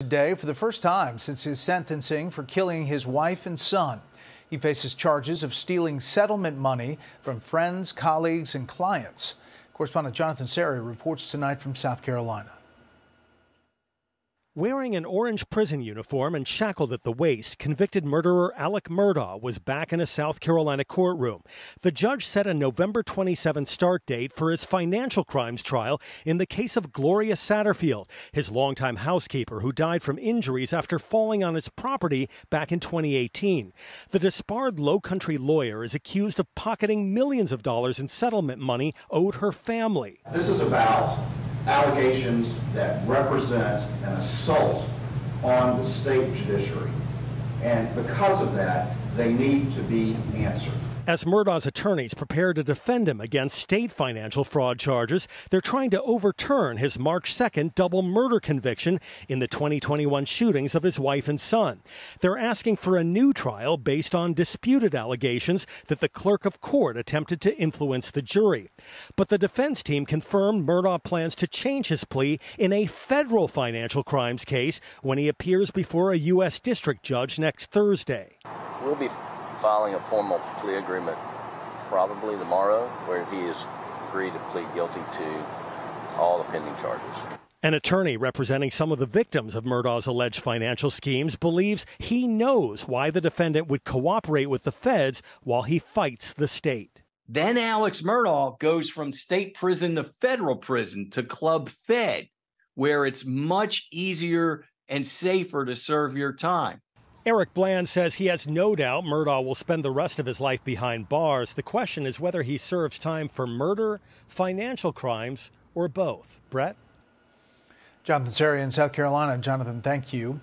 Today, for the first time since his sentencing for killing his wife and son, he faces charges of stealing settlement money from friends, colleagues, and clients. Correspondent Jonathan Serrie reports tonight from South Carolina. Wearing an orange prison uniform and shackled at the waist, convicted murderer Alex Murdaugh was back in a South Carolina courtroom. The judge set a November 27 start date for his financial crimes trial in the case of Gloria Satterfield, his longtime housekeeper who died from injuries after falling on his property back in 2018. The disbarred low country lawyer is accused of pocketing millions of dollars in settlement money owed her family. This is about allegations that represent an assault on the state judiciary. And because of that, they need to be answered. As Murdaugh's attorneys prepare to defend him against state financial fraud charges, they're trying to overturn his March 2nd double murder conviction in the 2021 shootings of his wife and son. They're asking for a new trial based on disputed allegations that the clerk of court attempted to influence the jury. But the defense team confirmed Murdaugh plans to change his plea in a federal financial crimes case when he appears before a U.S. district judge next Thursday. We'll be filing a formal plea agreement probably tomorrow where he has agreed to plead guilty to all the pending charges. An attorney representing some of the victims of Murdaugh's alleged financial schemes believes he knows why the defendant would cooperate with the feds while he fights the state. Then Alex Murdaugh goes from state prison to federal prison to Club Fed, where it's much easier and safer to serve your time. Eric Bland says he has no doubt Murdaugh will spend the rest of his life behind bars. The question is whether he serves time for murder, financial crimes, or both. Brett? Jonathan Serrie in South Carolina. Jonathan, thank you.